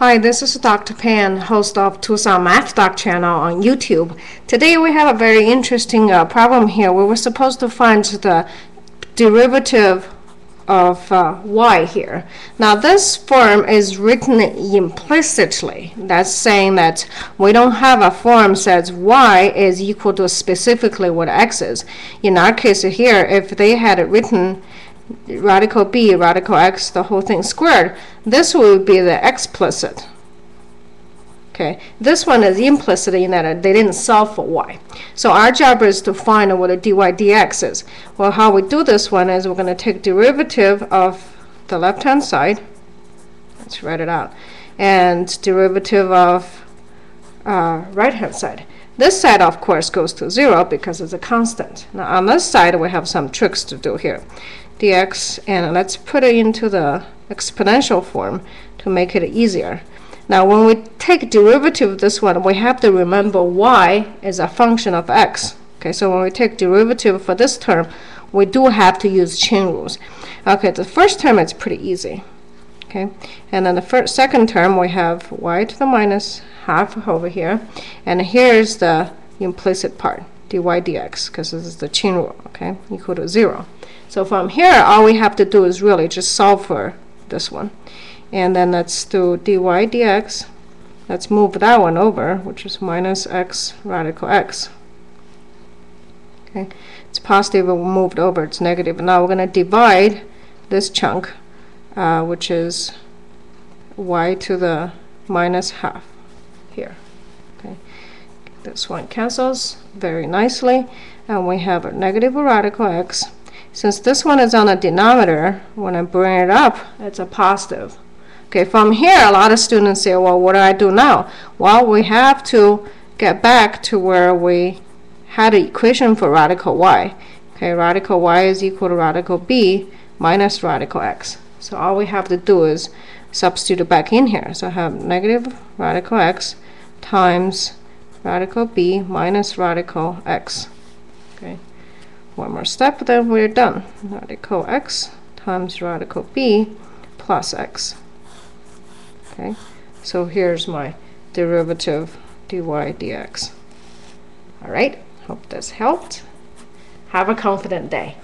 Hi, this is Dr. Pan, host of Tucson Math Doc channel on YouTube. Today we have a very interesting uh, problem here. We were supposed to find the derivative of uh, y here. Now this form is written implicitly. That's saying that we don't have a form that says y is equal to specifically what x is. In our case here, if they had written radical b, radical x, the whole thing squared, this would be the explicit. Okay, this one is implicit in that they didn't solve for y. So our job is to find what a dy dx is. Well, how we do this one is we're going to take derivative of the left-hand side. Let's write it out. And derivative of uh, right-hand side. This side, of course, goes to 0 because it's a constant. Now, on this side, we have some tricks to do here dx, and let's put it into the exponential form to make it easier. Now, when we take derivative of this one, we have to remember y is a function of x. Okay, so when we take derivative for this term, we do have to use chain rules. Okay, the first term is pretty easy. Okay, and then the first, second term, we have y to the minus half over here, and here's the implicit part, dy dx, because this is the chain rule, okay, equal to 0. So from here, all we have to do is really just solve for this one. And then let's do dy dx. Let's move that one over, which is minus x radical x. Okay, it's positive, it moved over, it's negative. Now we're going to divide this chunk, uh, which is y to the minus half here. Okay, this one cancels very nicely, and we have a negative radical x since this one is on the denominator, when I bring it up, it's a positive. Okay, from here, a lot of students say, well, what do I do now? Well, we have to get back to where we had an equation for radical y. Okay, radical y is equal to radical b minus radical x. So all we have to do is substitute back in here. So I have negative radical x times radical b minus radical x. Okay one more step, then we're done. Radical x times radical b plus x. Okay, so here's my derivative dy dx. All right, hope this helped. Have a confident day.